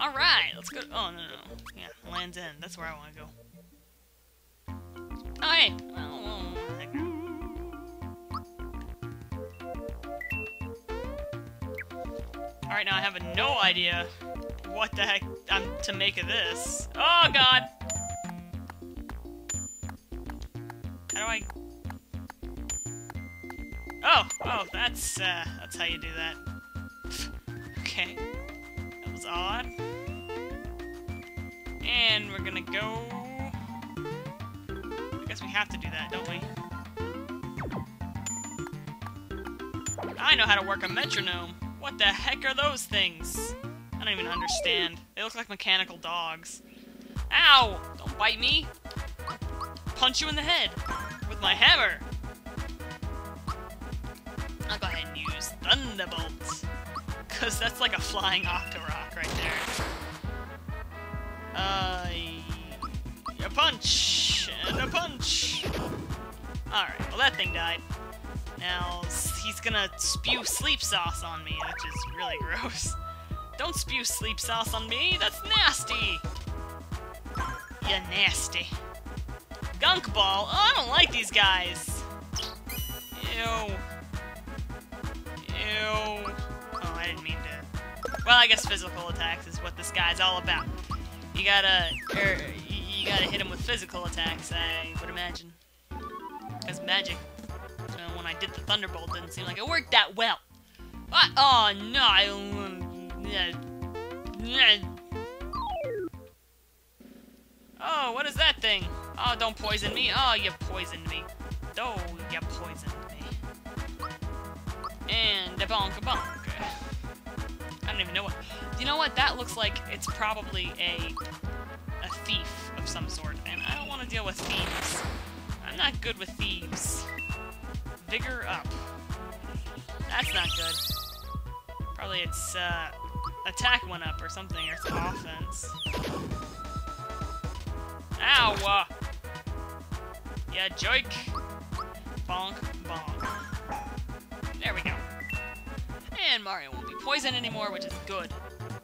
Alright, let's go. Oh, no, no. Yeah, Land's End. That's where I want to go. Oh, hey. Oh. Alright, now I have no idea what the heck I'm to make of this. Oh, God! How do I... Oh, oh, that's, uh, that's how you do that. okay. That was odd. And we're gonna go... I guess we have to do that, don't we? I know how to work a metronome. What the heck are those things? I don't even understand. They look like mechanical dogs. Ow! Don't bite me! Punch you in the head with my hammer! I'll go ahead and use Thunderbolt. Cause that's like a flying Octorok right there. A punch! And a punch! Alright, well that thing died. Now, he's gonna spew sleep sauce on me, which is really gross. Don't spew sleep sauce on me, that's nasty! You nasty. Gunk Ball? Oh, I don't like these guys! Ew. Ew. Oh, I didn't mean to... Well, I guess physical attacks is what this guy's all about. You gotta... Er, you gotta hit him with physical attacks, I would imagine. That's magic. When I did the Thunderbolt, didn't seem like it worked that well. What? Oh, no. I, oh, what is that thing? Oh, don't poison me. Oh, you poisoned me. Oh, you poisoned me. And a bonk a bonk. Don't even know what. You know what? That looks like it's probably a a thief of some sort, and I don't want to deal with thieves. I'm not good with thieves. Vigor up. That's not good. Probably its uh, attack went up or something, or its offense. Ow! Uh, yeah, joik. Bonk, bonk. There we go. And Mario won't be poisoned anymore, which is good.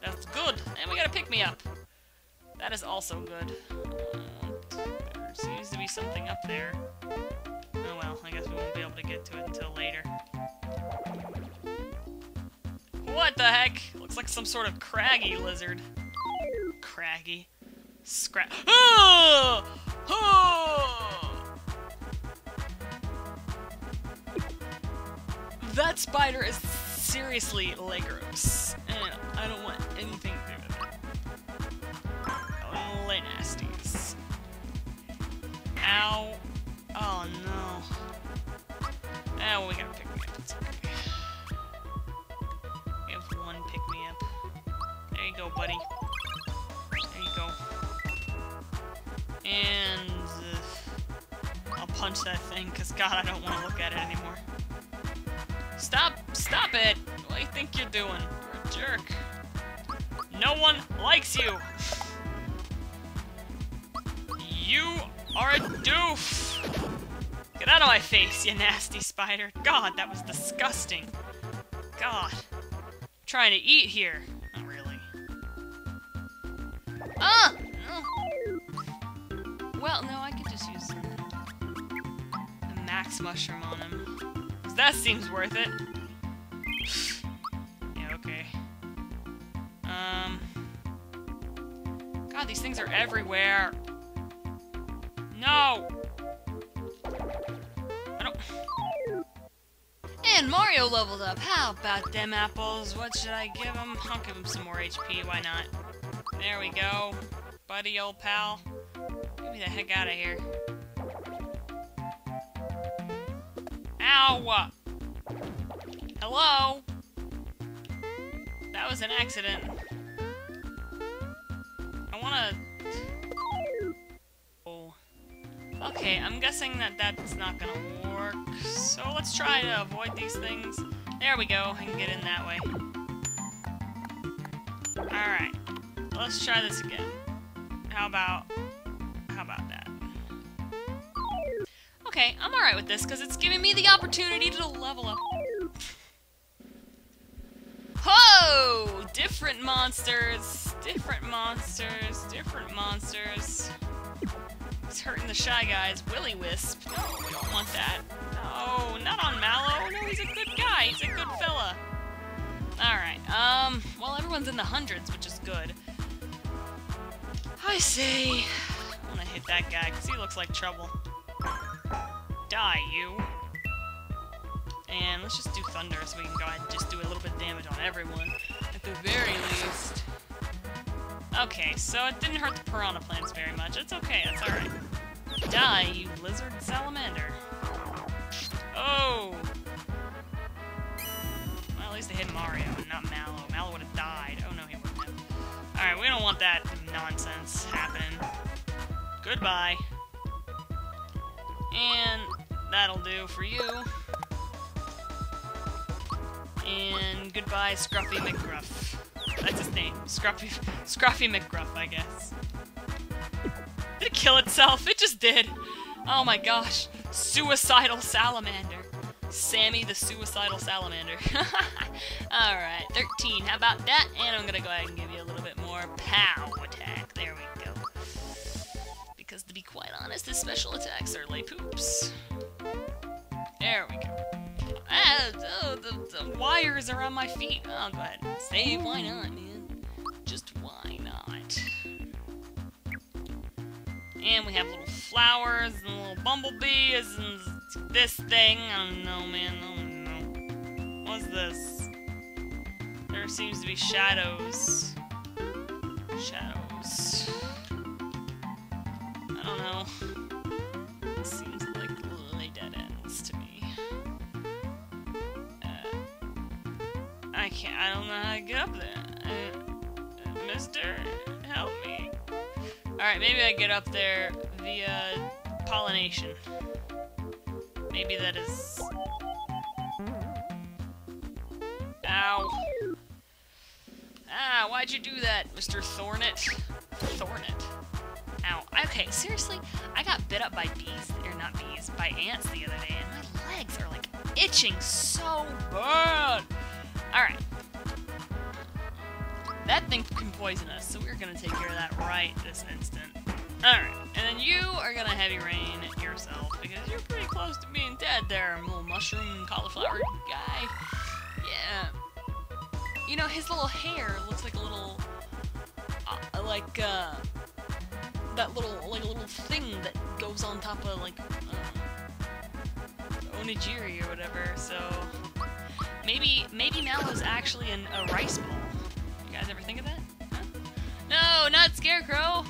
That's good. And we got a pick-me-up. That is also good. Uh, there seems to be something up there. Oh well, I guess we won't be able to get to it until later. What the heck? Looks like some sort of craggy lizard. Craggy. Scrap. That spider is seriously Legros. And I don't want anything to do with it. Only nasties. Ow. Oh no. Well, we gotta pick me up. It's okay. We have one pick me up. There you go, buddy. There you go. And uh, I'll punch that thing, because God, I don't want to look at it anymore. Stop! Stop it! What do you think you're doing? You're a jerk. No one likes you! You are a doof! Get out of my face, you nasty spider. God, that was disgusting. God. I'm trying to eat here. Not really. Ah! Well, no, I could just use a max mushroom on him. That seems worth it. yeah, okay. Um... God, these things are everywhere. No! I don't... And Mario leveled up. How about them apples? What should I give him? I'll give him some more HP. Why not? There we go. Buddy, old pal. Get me the heck out of here. Ow! Hello? That was an accident. I wanna... Oh. Okay, I'm guessing that that's not gonna work. So let's try to avoid these things. There we go, I can get in that way. Alright. Let's try this again. How about... Okay, I'm alright with this, because it's giving me the opportunity to level up. Ho! Different monsters, different monsters, different monsters. He's hurting the Shy Guys. Willy Wisp. No, we don't want that. No, not on Mallow. No, he's a good guy. He's a good fella. Alright, um, well, everyone's in the hundreds, which is good. I say, I'm gonna hit that guy, because he looks like trouble. Die, you. And let's just do Thunder so we can go ahead and just do a little bit of damage on everyone, at the very least. Okay, so it didn't hurt the Piranha Plants very much. It's okay, that's alright. Die, you lizard salamander. Oh! Well, at least they hit Mario not Mallow. Mallow would have died. Oh no, he wouldn't have. Alright, we don't want that nonsense happening. Goodbye. And that'll do for you. And goodbye, Scruffy McGruff. That's his name. Scruffy, Scruffy McGruff, I guess. Did it kill itself? It just did. Oh my gosh. Suicidal salamander. Sammy the suicidal salamander. Alright, 13. How about that? And I'm gonna go ahead and give you a little bit more pow attack. There we go. Because to be quite honest, his special attacks are lay poops. There we go. Ah, oh, the, the wires are on my feet. Oh, ahead. Save, why not, man? Just why not? And we have little flowers and little bumblebees and this thing. I don't know, man. I don't know. What's this? There seems to be shadows. Shadows. I don't know. It seems I can't. I don't know how to get up there. Uh, uh, Mister, help me. Alright, maybe I get up there via pollination. Maybe that is... Ow. Ah, why'd you do that, Mr. Thornet? Thornet. Ow. Okay, seriously, I got bit up by bees, or not bees, by ants the other day, and my legs are, like, itching so bad! Alright. That thing can poison us, so we're gonna take care of that right this instant. Alright, and then you are gonna heavy rain yourself, because you're pretty close to being dead there, little mushroom cauliflower guy. Yeah. You know, his little hair looks like a little, uh, like, uh, that little, like a little thing that goes on top of, like, uh, onigiri or whatever, so... Maybe, maybe Mallow's actually an, a rice ball. You guys ever think of that? Huh? No, not Scarecrow!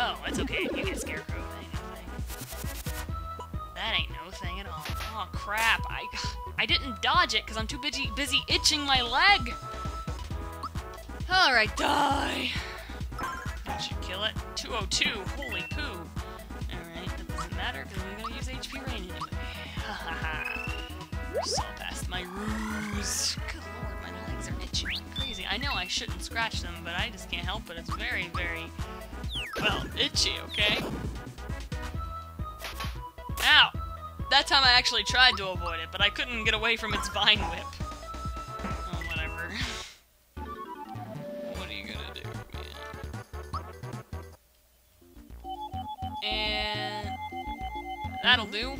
Oh, it's okay. You get Scarecrow. That ain't no thing. That ain't no thing at all. Oh, crap. I, I didn't dodge it because I'm too busy, busy itching my leg. Alright, die. That should kill it. 202. Holy poo. Alright, that doesn't matter because I'm to use HP rain anyway. Ha ha ha. My ruse. Good lord, my legs are itching like crazy. I know I shouldn't scratch them, but I just can't help it. It's very, very, well, itchy, okay? Ow! That time I actually tried to avoid it, but I couldn't get away from its vine whip. Oh, whatever. what are you gonna do, man? And... That'll do.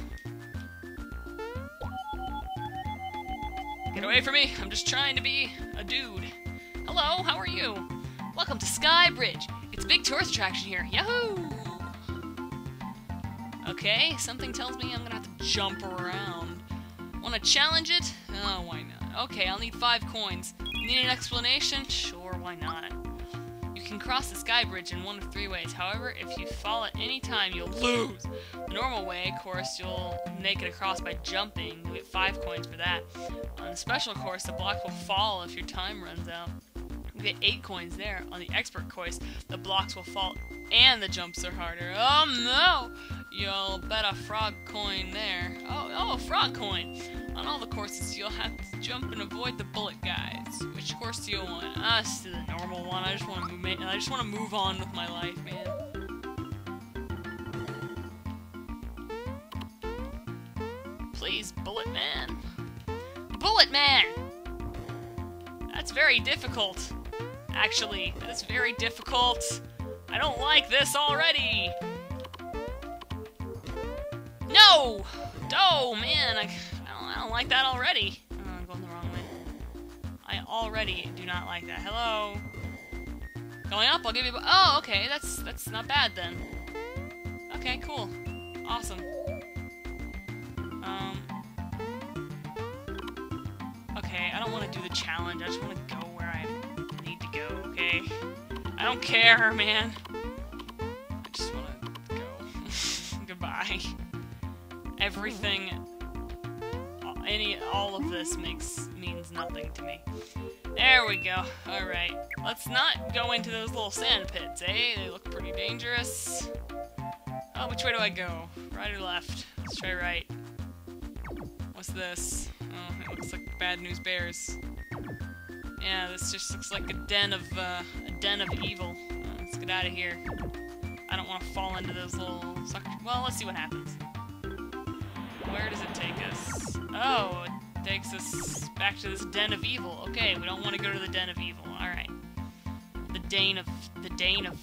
Away from me! I'm just trying to be a dude. Hello, how are you? Welcome to Sky Bridge. It's a big tourist attraction here. Yahoo! Okay, something tells me I'm gonna have to jump around. Wanna challenge it? Oh, why not? Okay, I'll need five coins. Need an explanation? Sure, why not? You can cross the sky bridge in one of three ways. However, if you fall at any time, you'll lose. The normal way, of course, you'll make it across by jumping. You get five coins for that. On the special course, the block will fall if your time runs out. You get eight coins there. On the expert course, the blocks will fall and the jumps are harder. Oh no! You'll bet a frog coin there. Oh, oh, a frog coin! On all the courses, you'll have to jump and avoid the bullet guys. Which course do you want? Ah, uh, the normal one. I just want to move. I just want to move on with my life, man. Please, Bullet Man. Bullet Man! That's very difficult. Actually, that is very difficult. I don't like this already. No! Oh, man, I, I, don't, I don't like that already. Oh, I'm going the wrong way. I already do not like that. Hello? Going up, I'll give you... Oh, okay, that's, that's not bad then. Okay, cool. Awesome. Um... Okay, I don't want to do the challenge, I just want to go where I need to go, okay? I don't care, man. I just want to go. Goodbye. Everything any all of this makes means nothing to me. There we go. Alright. Let's not go into those little sand pits, eh? They look pretty dangerous. Oh, which way do I go? Right or left? Let's try right. What's this? Oh, it looks like Bad News Bears. Yeah, this just looks like a den of, uh, a den of evil. Uh, let's get out of here. I don't want to fall into those little Well, let's see what happens. Where does it take us? Oh, it takes us back to this den of evil. Okay, we don't want to go to the den of evil. Alright. The Dane of... The Dane of...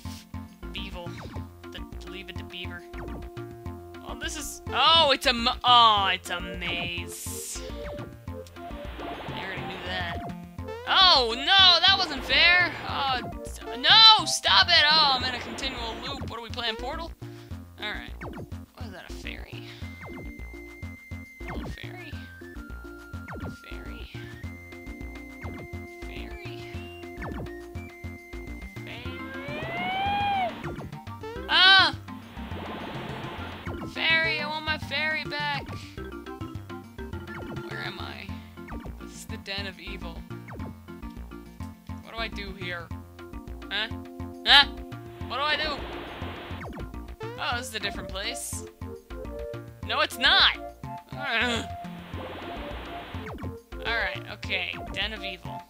Evil. The Leave it to Beaver. Oh, this is... Oh, it's a... Oh, it's a maze. I already knew that. Oh, no, that wasn't fair. Oh, no, stop it. Oh, I'm in a continual loop. What are we playing, Portal? Alright. Den of evil. What do I do here? Huh? Huh? What do I do? Oh, this is a different place. No, it's not! Alright, okay. Den of Evil.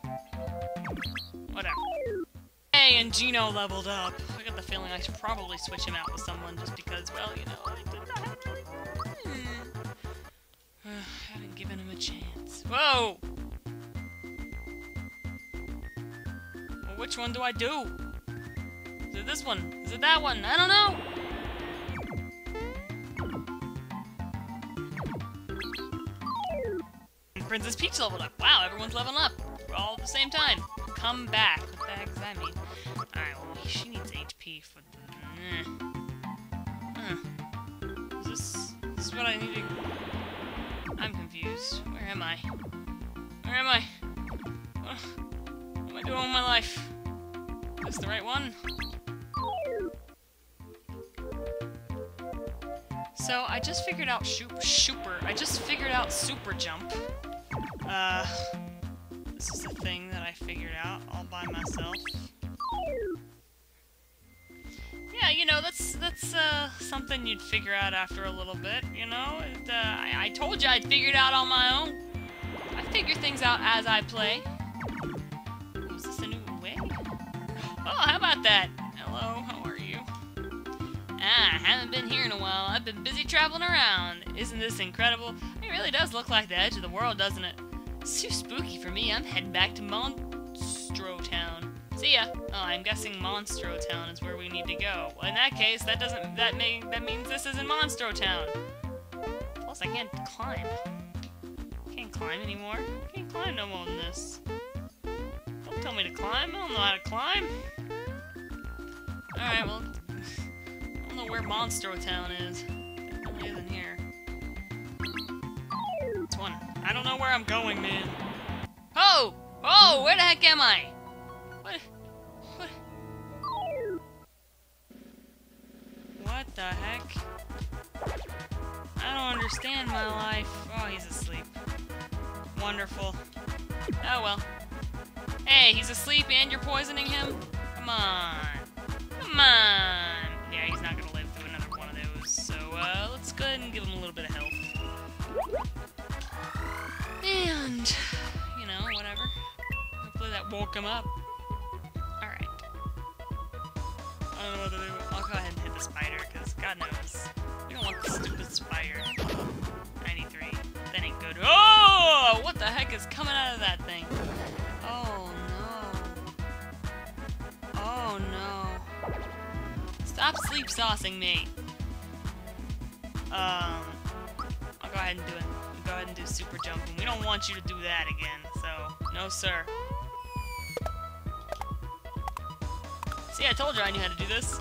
Whatever. Hey, and Geno leveled up. I got the feeling I should probably switch him out with someone just because, well, you know, I did not have to... Hmm. haven't given him a chance. Whoa! Which one do I do? Is it this one? Is it that one? I don't know! Princess Peach leveled up. Wow, everyone's leveling up. All at the same time. Come back. What the heck does that mean? Alright, well, she needs HP for... Huh. Hmm. Hmm. Is this... This is what I need to... I'm confused. Where am I? Where am I? What am I doing with my life? Is this the right one? So, I just figured out Super... Super... I just figured out Super Jump. Uh, this is a thing that I figured out all by myself. Yeah, you know, that's that's uh, something you'd figure out after a little bit, you know? Uh, I, I told you I'd figure it out on my own. I figure things out as I play. Oh, how about that? Hello, how are you? Ah, haven't been here in a while. I've been busy traveling around. Isn't this incredible? It really does look like the edge of the world, doesn't it? It's too spooky for me. I'm heading back to Monstro Town. See ya. Oh, I'm guessing Monstro Town is where we need to go. Well, in that case, that doesn't that may that means this isn't Monstro Town. Plus, I can't climb. Can't climb anymore. Can't climb no more than this. Tell me to climb. I don't know how to climb. All right, well, I don't know where Monstro Town is. It definitely isn't here. It's one. I don't know where I'm going, man. Oh! Oh, where the heck am I? What? What? What the heck? I don't understand my life. Oh, he's asleep. Wonderful. Oh well. Hey, he's asleep and you're poisoning him? Come on. Come on. Yeah, he's not gonna live through another one of those. So, uh, let's go ahead and give him a little bit of health. And, you know, whatever. Hopefully that woke him up. Alright. I don't know what to do. I'll go ahead and hit the spider, because God knows. We don't want the stupid spider. 93. That ain't good. Oh! What the heck is coming out of that sleep saucing me. Um, I'll go ahead and do it. Go ahead and do super jumping. We don't want you to do that again, so no sir. See, I told you I knew how to do this.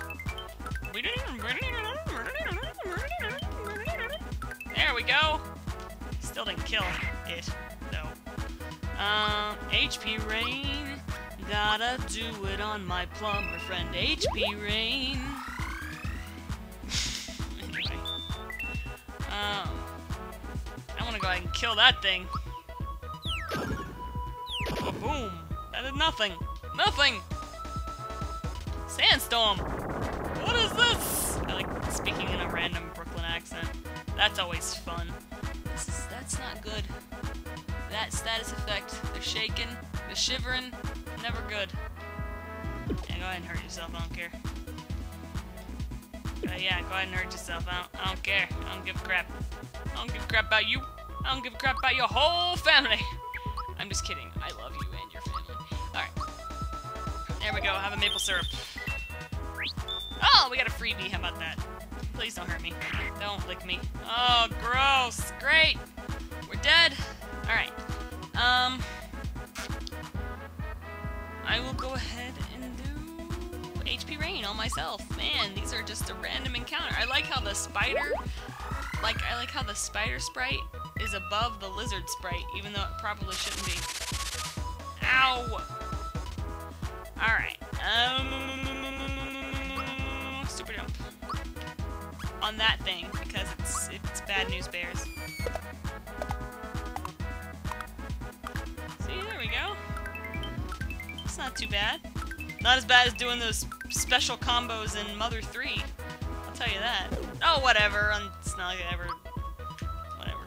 There we go. Still didn't kill it, though. Um, HP Rain. Gotta do it on my plumber friend, HP Rain. Go ahead and kill that thing. Boom. That did nothing. Nothing! Sandstorm! What is this? I like speaking in a random Brooklyn accent. That's always fun. Is, that's not good. That status effect, they're shaking, they're shivering, never good. Yeah, go ahead and hurt yourself, I don't care. Uh, yeah, go ahead and hurt yourself, I don't, I don't care. I don't give a crap. I don't give a crap about you. I don't give a crap about your whole family. I'm just kidding. I love you and your family. Alright. There we go, have a maple syrup. Oh, we got a freebie. How about that? Please don't hurt me. Don't lick me. Oh, gross. Great. We're dead. Alright. Um... I will go ahead and do HP Rain on myself. Man, these are just a random encounter. I like how the spider... Like, I like how the spider sprite is above the lizard sprite, even though it probably shouldn't be. Ow! Alright. Um super jump on that thing because it's it's bad news bears. See, there we go. It's not too bad. Not as bad as doing those special combos in Mother 3. I'll tell you that. Oh, whatever. It's not like I ever... Whatever.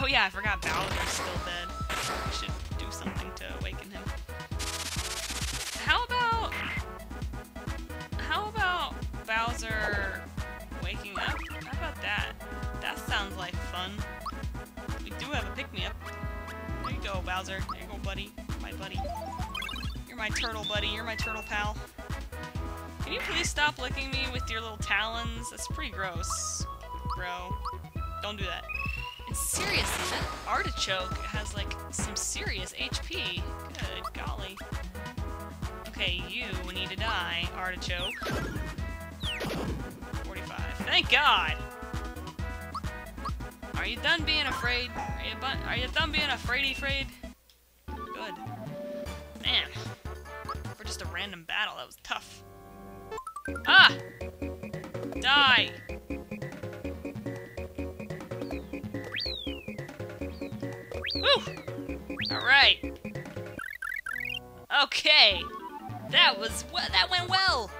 oh yeah, I forgot Bowser's still dead. I should do something to awaken him. How about... How about Bowser waking up? How about that? That sounds like fun. We do have a pick-me-up. There you go, Bowser. There you go, buddy. My buddy. You're my turtle buddy. You're my turtle pal. Can you please stop licking me with your little talons? That's pretty gross, bro. Don't do that. And seriously, that artichoke has, like, some serious HP. Good golly. Okay, you need to die, artichoke. 45. Thank God! Are you done being afraid? Are you, are you done being afraidy afraid? Good. Man. For just a random battle, that was tough. Ah! Die! Woo! Alright. Okay. That was... that went well!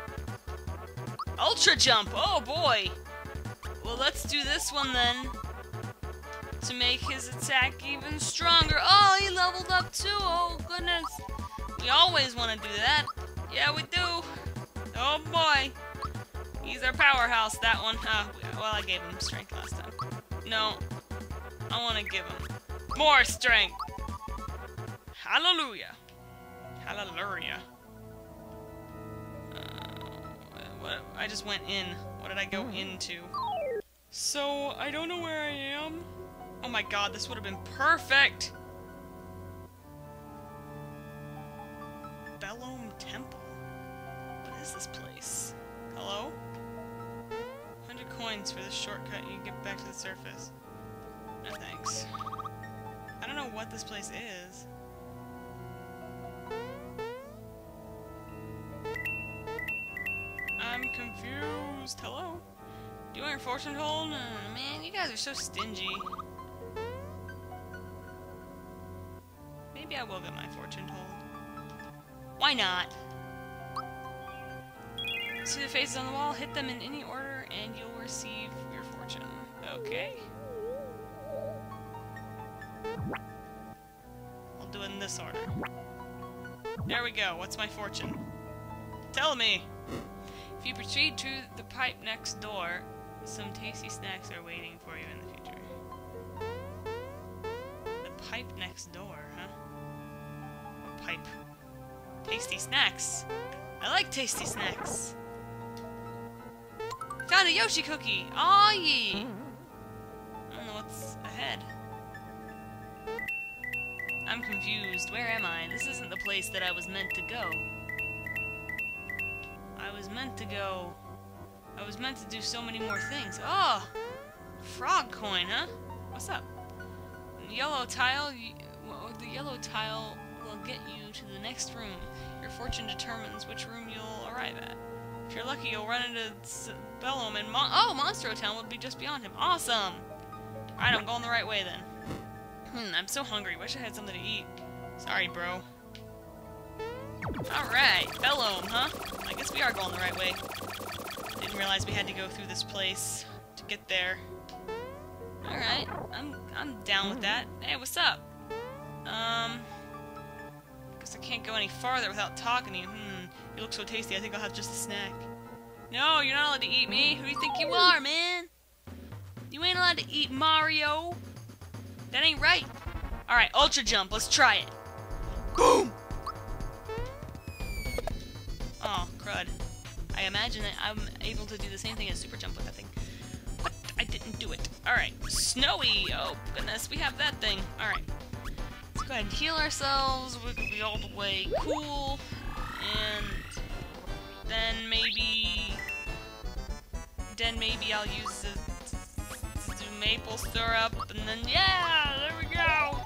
Ultra Jump! Oh boy! Well, let's do this one then. To make his attack even stronger. Oh, he leveled up too! Oh, goodness. We always want to do that. Yeah, we do. Oh boy. He's our powerhouse, that one. Uh, well, I gave him strength last time. No. I want to give him more strength. Hallelujah. Hallelujah. Uh, what, I just went in. What did I go into? So, I don't know where I am. Oh my god, this would have been perfect! Is this place? Hello? 100 coins for this shortcut you can get back to the surface. No thanks. I don't know what this place is. I'm confused. Hello? Do you want your fortune told? Uh, man, you guys are so stingy. Maybe I will get my fortune told. Why not? See the faces on the wall, hit them in any order, and you'll receive your fortune. Okay. I'll do it in this order. There we go. What's my fortune? Tell me! If you proceed to the pipe next door, some tasty snacks are waiting for you in the future. The pipe next door, huh? What pipe? Tasty snacks! I like tasty snacks! Found a Yoshi cookie! Aw, ye! I don't know what's ahead. I'm confused. Where am I? This isn't the place that I was meant to go. I was meant to go... I was meant to do so many more things. Oh! Frog coin, huh? What's up? Yellow tile... Well, the yellow tile will get you to the next room. Your fortune determines which room you'll arrive at. If you're lucky, you'll run into Belome and Oh, Monstro Town will be just beyond him. Awesome! Alright, I'm going the right way then. Hmm, I'm so hungry. Wish I had something to eat. Sorry, bro. Alright, Belome, huh? I guess we are going the right way. Didn't realize we had to go through this place to get there. Alright, I'm I'm down with that. Hey, what's up? Um guess I can't go any farther without talking to you. Hmm, you look so tasty, I think I'll have just a snack. No, you're not allowed to eat me. Who do you think you are, man? You ain't allowed to eat Mario. That ain't right. Alright, Ultra Jump, let's try it. Boom! Oh, crud. I imagine that I'm able to do the same thing as Super Jump with that thing. But I didn't do it. Alright, Snowy! Oh, goodness, we have that thing. Alright. Let's go ahead and heal ourselves. We can be all the way cool. And then maybe... Then maybe I'll use the, the maple syrup, and then yeah, there we go!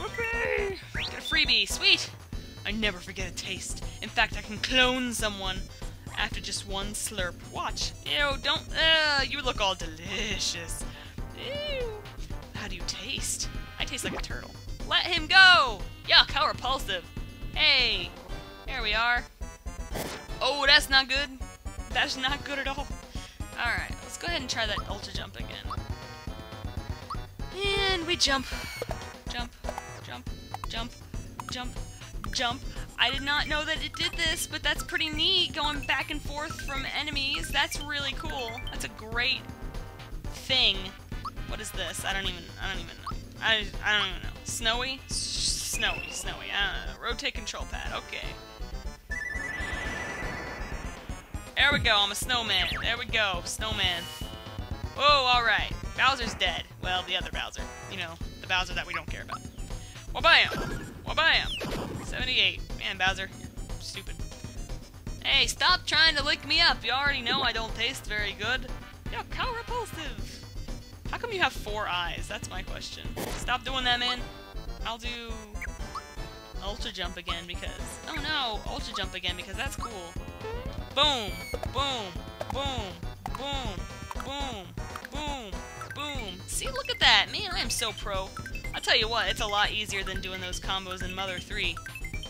Whoopee! Get a freebie, sweet! I never forget a taste. In fact, I can clone someone after just one slurp. Watch. Ew, don't, uh, you look all delicious. Ew. How do you taste? I taste like a turtle. Let him go! Yuck, how repulsive. Hey, there we are. Oh, that's not good. That's not good at all. Alright, let's go ahead and try that ultra jump again. And we jump. Jump, jump, jump, jump, jump. I did not know that it did this, but that's pretty neat, going back and forth from enemies. That's really cool. That's a great thing. What is this? I don't even, I don't even know. I, I don't even know. Snowy? S snowy, snowy. I don't know. Rotate control pad. Okay. There we go, I'm a snowman. There we go, snowman. Whoa, alright. Bowser's dead. Well, the other Bowser. You know, the Bowser that we don't care about. Wabam! Wabam! 78. Man, Bowser, you're stupid. Hey, stop trying to lick me up. You already know I don't taste very good. Yo, how repulsive. How come you have four eyes? That's my question. Stop doing that, man. I'll do ultra jump again because... Oh no, ultra jump again because that's cool. Boom, boom, boom, boom, boom, boom, boom. See, look at that. Man, I am so pro. I'll tell you what, it's a lot easier than doing those combos in Mother 3.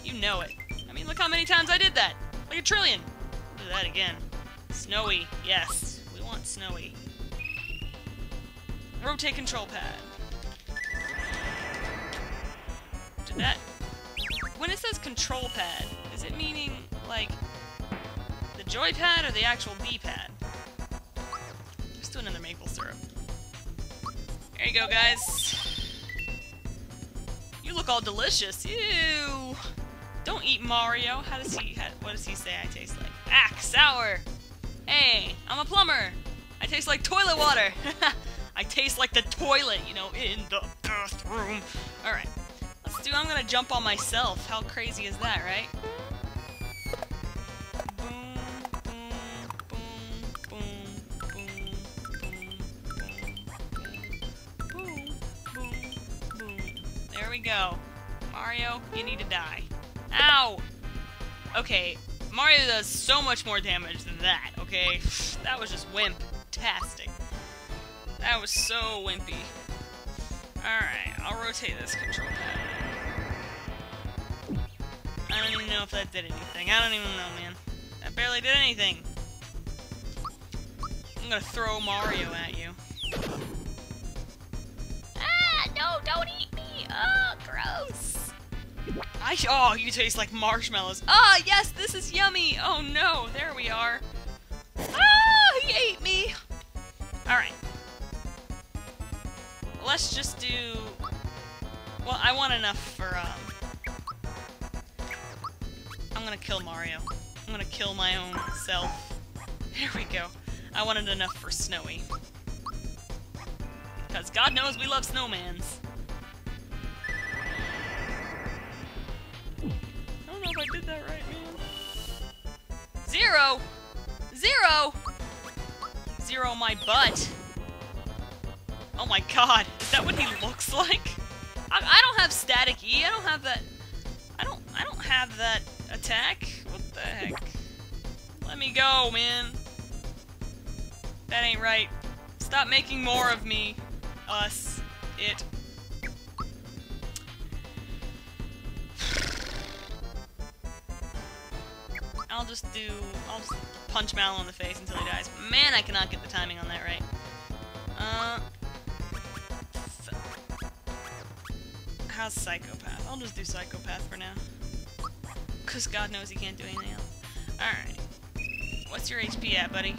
You know it. I mean, look how many times I did that. Like a trillion. Do that again. Snowy. Yes. We want snowy. Rotate control pad. Did that... When it says control pad, is it meaning, like, joypad or the actual D-pad? Just do another maple syrup. There you go, guys. You look all delicious. Ew. Don't eat Mario. How does he, how, what does he say I taste like? Ah, sour. Hey, I'm a plumber. I taste like toilet water. I taste like the toilet, you know, in the bathroom. Alright. Let's do, I'm gonna jump on myself. How crazy is that, right? You need to die. Ow! Okay, Mario does so much more damage than that, okay? That was just wimp-tastic. That was so wimpy. Alright, I'll rotate this control pad. I don't even know if that did anything. I don't even know, man. That barely did anything. I'm gonna throw Mario at you. Ah, no, don't eat me! Oh, gross! I, oh, you taste like marshmallows. Ah, yes, this is yummy! Oh no, there we are. Ah, he ate me! Alright let's just do... Well, I want enough for, um... I'm gonna kill Mario. I'm gonna kill my own self. There we go. I wanted enough for Snowy. Because God knows we love snowmans. I did that right, man. Zero! Zero! Zero my butt. Oh my god, is that what he looks like? I, I don't have static E, I don't have that... I don't, I don't have that attack. What the heck? Let me go, man. That ain't right. Stop making more of me. Us. It. I'll just do... I'll just punch Mallow in the face until he dies. Man, I cannot get the timing on that right. Uh... How's Psychopath? I'll just do Psychopath for now. Because God knows he can't do anything else. Alright. What's your HP at, buddy?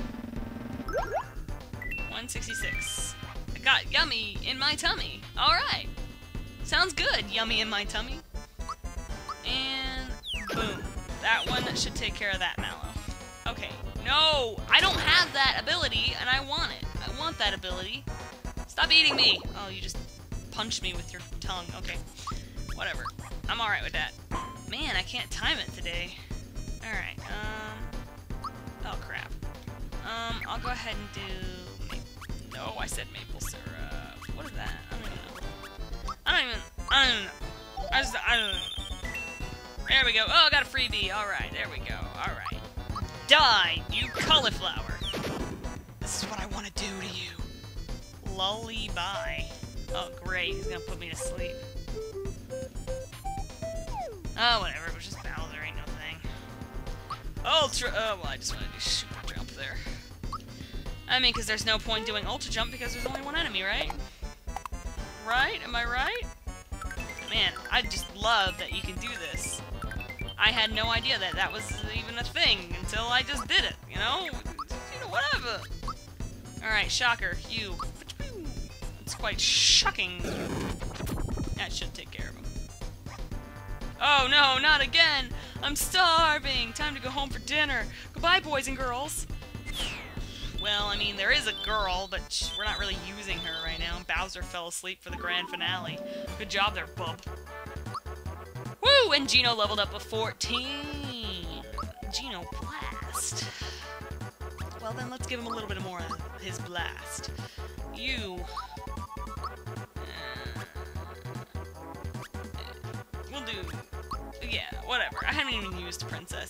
166. I got yummy in my tummy. Alright. Sounds good, yummy in my tummy. That one should take care of that mallow. Okay. No! I don't have that ability, and I want it. I want that ability. Stop eating me! Oh, you just punched me with your tongue. Okay. Whatever. I'm alright with that. Man, I can't time it today. Alright, um... Oh, crap. Um, I'll go ahead and do... No, I said maple syrup. What is that? I don't even know. I don't even... I don't know. I just... I don't know. There we go. Oh, I got a freebie. Alright, there we go. Alright. Die, you cauliflower! This is what I want to do to you. Lullaby. Oh, great. He's gonna put me to sleep. Oh, whatever. It was just Bowser. Ain't no thing. Ultra... Oh, well, I just want to do super jump there. I mean, because there's no point doing ultra jump because there's only one enemy, right? Right? Am I right? Man, I just love that you can do this. I had no idea that that was even a thing until I just did it, you know? You know, whatever. Alright, Shocker, you. It's quite shocking. That should take care of him. Oh no, not again! I'm starving! Time to go home for dinner. Goodbye, boys and girls. Well, I mean, there is a girl, but we're not really using her right now. Bowser fell asleep for the grand finale. Good job there, bub. Woo! And Geno leveled up a 14. Geno Blast. Well, then let's give him a little bit more of his blast. You... We'll do... Yeah, whatever. I haven't even used Princess